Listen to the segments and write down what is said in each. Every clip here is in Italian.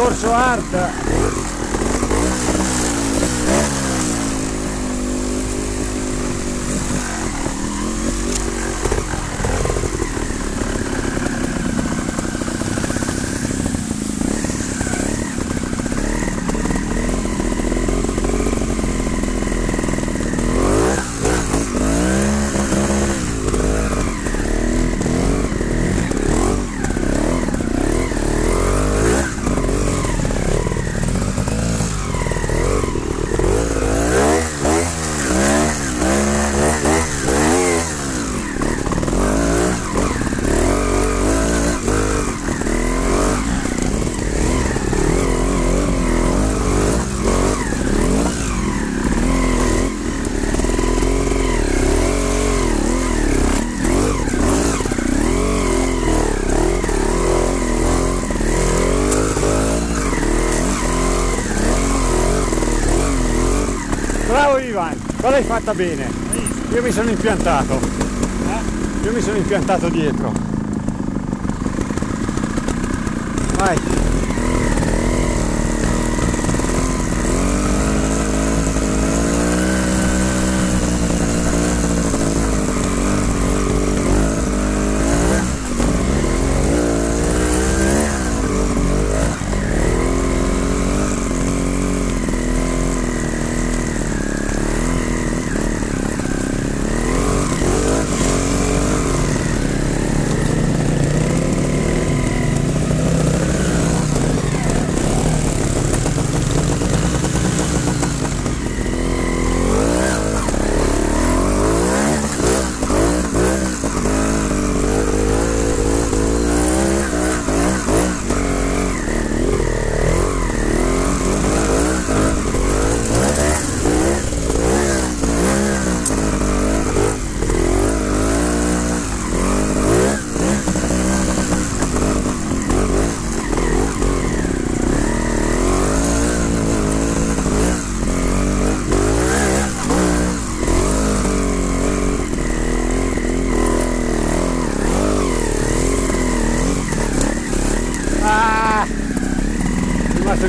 corso hard Quella l'hai fatta bene. Io mi sono impiantato. Io mi sono impiantato dietro. Vai.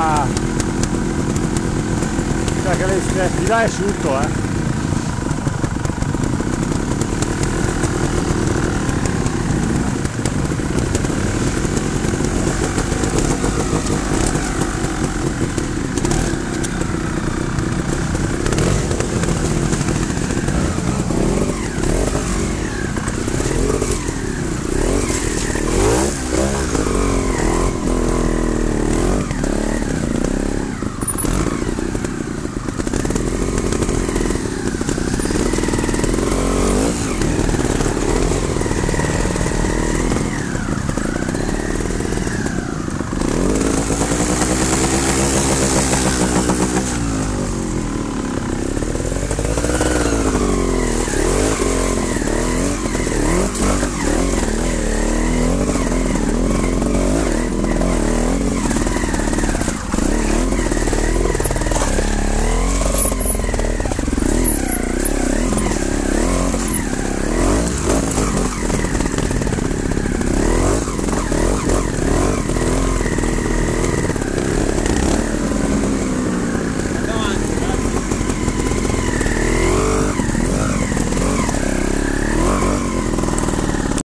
Ma... Sa che lei di là è asciutto eh.